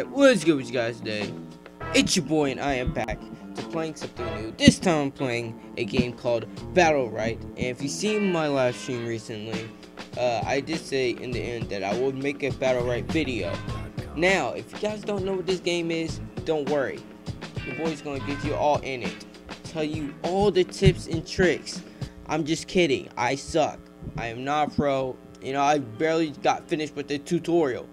Alright, what's good with you guys today? It's your boy and I am back to playing something new. This time I'm playing a game called Battlerite. And if you've seen my live stream recently, uh, I did say in the end that I would make a Battlerite video. Now, if you guys don't know what this game is, don't worry. The boy's gonna get you all in it. Tell you all the tips and tricks. I'm just kidding. I suck. I am not pro. You know, I barely got finished with the tutorial.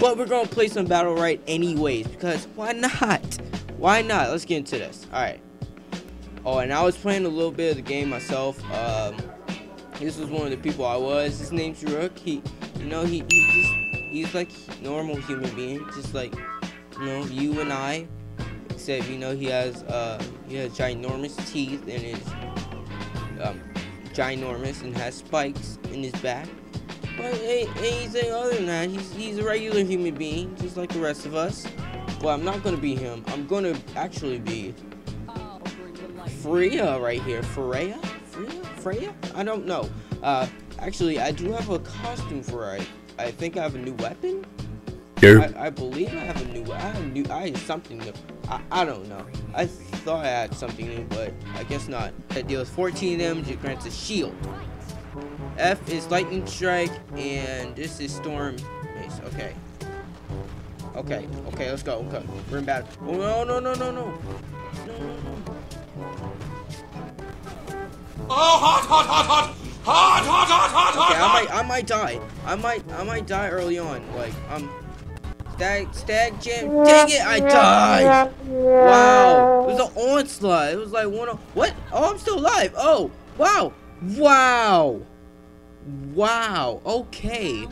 But we're gonna play some Battlerite anyways, because why not? Why not? Let's get into this. Alright. Oh, and I was playing a little bit of the game myself. Um, this was one of the people I was. His name's Rook. He, you know, he, he just, he's like normal human being, just like, you know, you and I. Except, you know, he has, uh, he has ginormous teeth and is, um, ginormous and has spikes in his back. But anything other than that, he's, he's a regular human being, just like the rest of us. But I'm not gonna be him. I'm gonna actually be Freya right here. Freya? Freya? Freya? I don't know. Uh, actually, I do have a costume for I. I think I have a new weapon. I, I believe I have a new. I have a new. I have something new. I, I don't know. I thought I had something new, but I guess not. That deals 14 damage. It grants a shield. F is lightning strike, and this is storm mace. Okay. Okay, okay, let's go. Okay, we're in battle. Oh, no, no, no, no, no. No. Oh, hot, hot, hot, hot. Hot, hot, hot, hot, hot, okay, hot. I might, I might die. I might, I might die early on. Like, I'm... Stag, stag jam. Dang it, I died. Wow. It was an onslaught. It was like one of, what? Oh, I'm still alive. Oh, wow wow, wow. Okay,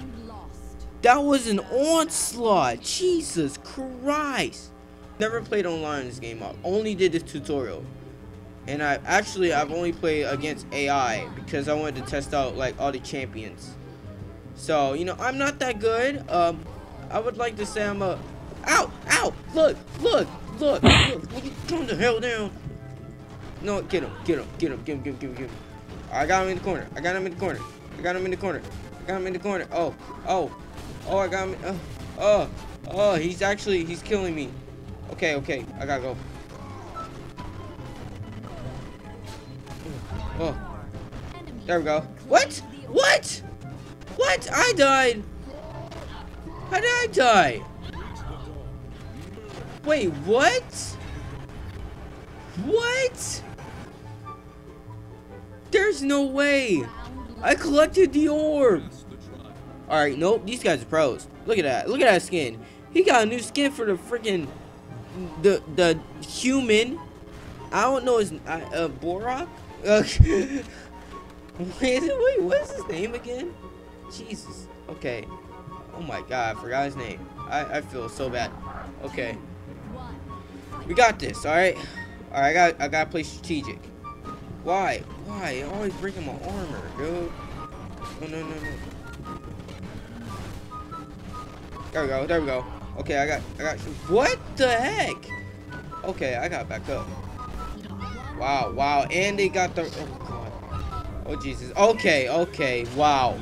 that was an onslaught. Jesus Christ. Never played online in this game. I only did this tutorial. And I actually I've only played against AI because I wanted to test out like all the champions. So you know I'm not that good. Um, I would like to say I'm a. Ow! Ow! Look! Look! Look! look! Will calm the hell down? No, get him! Get him! Get him! Get him! Get him! Get him! Get him! I got him in the corner. I got him in the corner. I got him in the corner. I got him in the corner. Oh! Oh! Oh! I got him. Oh! Oh! Oh! He's actually he's killing me. Okay! Okay! I gotta go. Oh. There we go. What? What? What? I died. How did I die? Wait, what? What? There's no way. I collected the orb. Alright, nope. These guys are pros. Look at that. Look at that skin. He got a new skin for the freaking the the human. I don't know his uh, uh Borak. Wait, wait, what's his name again? Jesus. Okay. Oh my god, I forgot his name. I, I feel so bad. Okay. We got this, alright? Alright, I got I gotta play strategic. Why? Why? You always breaking my armor, dude. No no no no. There we go, there we go. Okay, I got I got what the heck? Okay, I got back up. Wow, wow, and they got the oh god. Oh Jesus. Okay, okay, wow.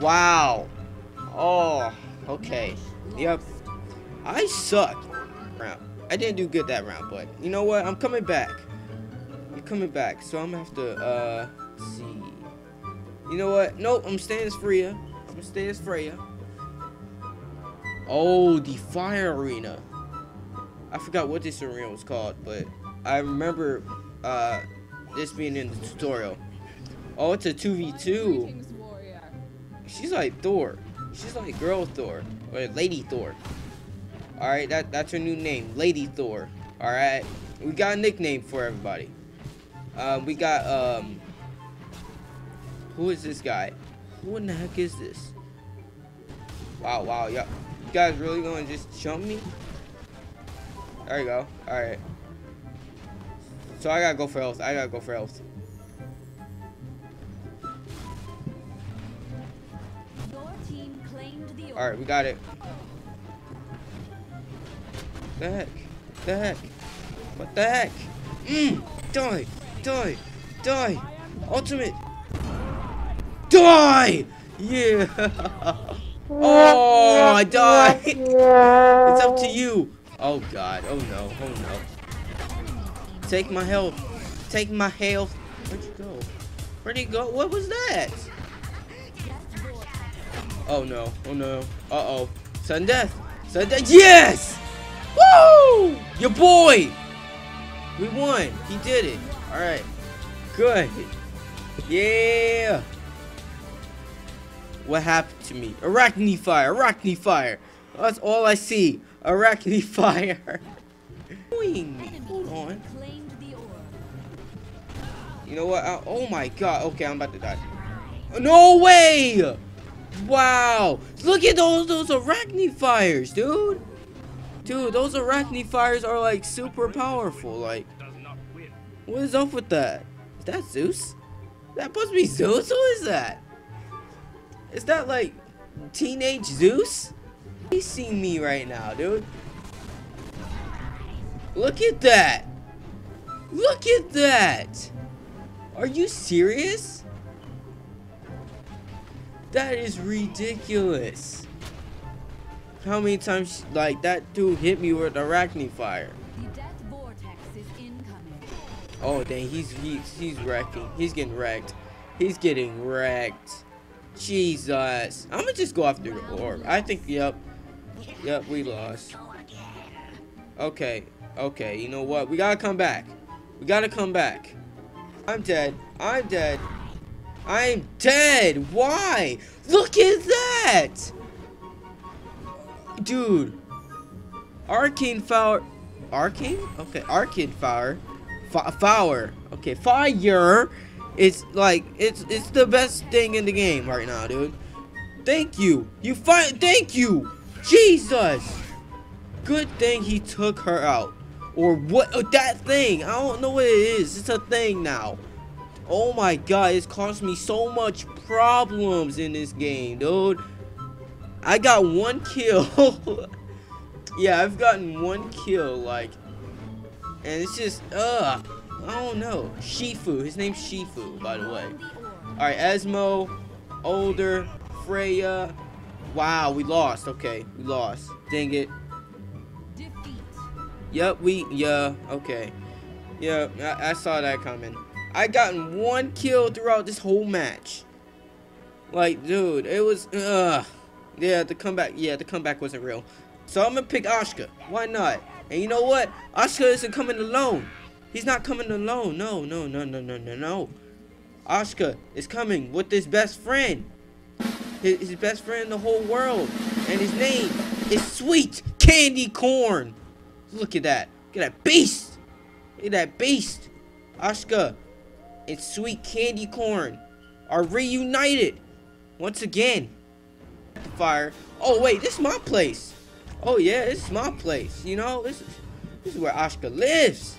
Wow. Oh, okay. Yep. I suck. Round. I didn't do good that round, but you know what? I'm coming back. I'm coming back, so I'm gonna have to uh see. You know what? Nope, I'm staying as Freya. I'm gonna stay as Freya. Oh, the fire arena. I forgot what this arena was called, but I remember uh, this being in the tutorial. Oh, it's a 2v2. She's like Thor. She's like girl Thor. Or Lady Thor. Alright, that, that's her new name. Lady Thor. Alright. We got a nickname for everybody. Um, we got, um... Who is this guy? Who in the heck is this? Wow, wow, yeah. You guys really gonna just jump me? There you go. Alright. So I gotta go for health. I gotta go for health. Alright, we got it. The heck? The heck? What the heck? Mmm! Die! Die! Die! Ultimate! Die! Yeah! Oh, I died. it's up to you. Oh god. Oh no. Oh no. Take my health. Take my health. Where'd you go? Where'd he go? What was that? Oh no. Oh no. Uh oh. Sudden death. Sudden death. Yes! Woo! Your boy! We won. He did it. Alright. Good. Yeah. What happened to me? Arachne fire. Arachne fire. That's all I see. Arachne fire. Hold on. You know what? Uh, oh my god. Okay, I'm about to die. No way! Wow. Look at those those arachne fires, dude. Dude, those arachne fires are like super powerful. Like, what is up with that? Is that Zeus? Is that supposed to be Zeus? Who is that? Is that like teenage Zeus? He's seeing me right now, dude. Look at that. Look at that. Are you serious? That is ridiculous. How many times, like, that dude hit me with arachne fire? Oh, dang, he's, he's, he's wrecking. He's getting wrecked. He's getting wrecked. Jesus. I'm gonna just go after the orb. I think, yep. Yep, we lost. Okay, okay, you know what? We gotta come back. We gotta come back. I'm dead. I'm dead. I'm dead. Why? Look at that! Dude. Arcane Fire. Arcane? Okay, Arcane Fire. F Fire. Okay, Fire it's like it's it's the best thing in the game right now, dude. Thank you. You find thank you. Jesus. Good thing he took her out. Or what oh, that thing. I don't know what it is. It's a thing now. Oh my god, it's caused me so much problems in this game, dude. I got one kill. yeah, I've gotten one kill, like, and it's just, ugh. I don't know. Shifu. His name's Shifu, by the way. Alright, Ezmo. Oldur. Freya. Wow, we lost. Okay, we lost. Dang it. Yep, we, yeah, okay. Yeah, I, I saw that coming. I gotten one kill throughout this whole match. Like, dude, it was, ugh. Yeah, the comeback, yeah, the comeback wasn't real. So I'm gonna pick Ashka. Why not? And you know what? Ashka isn't coming alone. He's not coming alone. No, no, no, no, no, no, no. Ashka is coming with his best friend. His, his best friend in the whole world. And his name is Sweet Candycorn. Look at that. Look at that beast. Look at that beast. Ashka and Sweet Candycorn are reunited once again. Fire. Oh, wait. This is my place. Oh, yeah. Is my place. You know, this is, this is where Ashka lives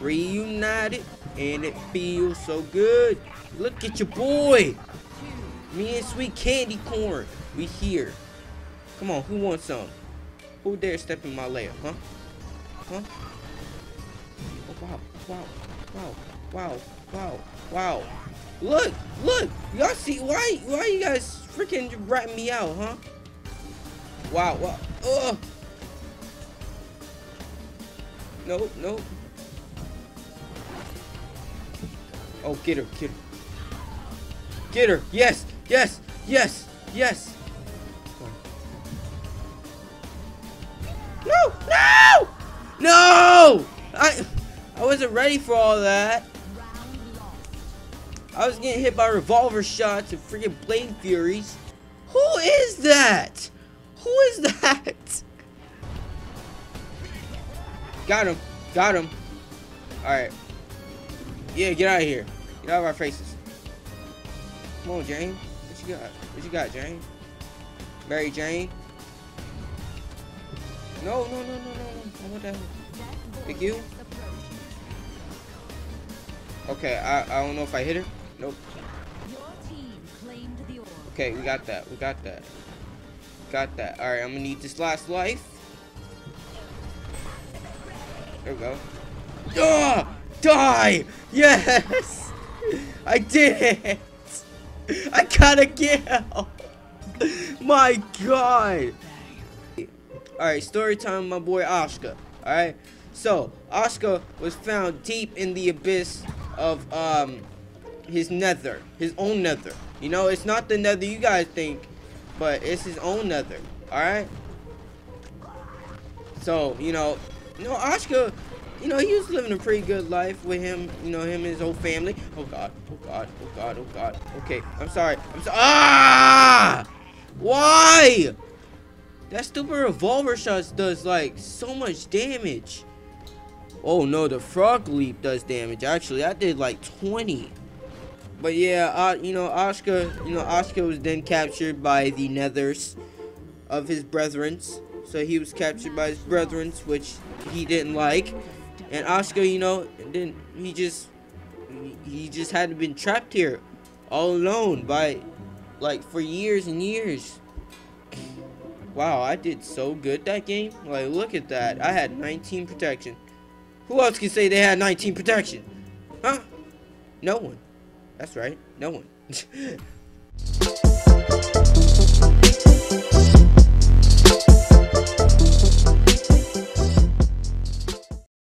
reunited and it feels so good. Look at your boy. Me and Sweet Candycorn. We here. Come on, who wants some? Who dare step in my lair, huh? Huh? Oh, wow, wow, wow, wow, wow, wow. Look, look, y'all see, why, why you guys freaking rat me out, huh? Wow, wow, ugh. No, no. Oh, get her, get her. Get her. Yes, yes, yes, yes. No, no, no! I, I wasn't ready for all that. I was getting hit by revolver shots and freaking blade furies. Who is that? Who is that? Got him. Got him. Alright. Yeah, get out of here. Get out of our faces. Come on, Jane. What you got? What you got, Jane? Mary Jane? No, no, no, no, no, no. I want that. Thank you. Okay, I, I don't know if I hit her. Nope. Okay, we got that. We got that. Got that. Alright, I'm gonna need this last life. There we go. Ah! Die! Yes! I did it! I got a kill! my god. Alright, story time my boy Oscar. Alright. So, Oscar was found deep in the abyss of um his nether. His own nether. You know, it's not the nether you guys think, but it's his own nether. Alright? So, you know, you know, Oscar, you know, he was living a pretty good life with him, you know, him and his whole family. Oh god, oh god, oh god, oh god. Okay, I'm sorry. I'm sorry. Ah! Why? That stupid revolver shots does like so much damage. Oh no, the frog leap does damage. Actually, I did like 20. But yeah, uh, you know, Oscar, you know, Oscar was then captured by the Nethers of his brethrens. So he was captured by his brethrens, which he didn't like. And Oscar, you know, then he just he just had been trapped here all alone by like for years and years. Wow, I did so good that game. Like, look at that. I had 19 protection. Who else can say they had 19 protection? Huh? No one. That's right. No one.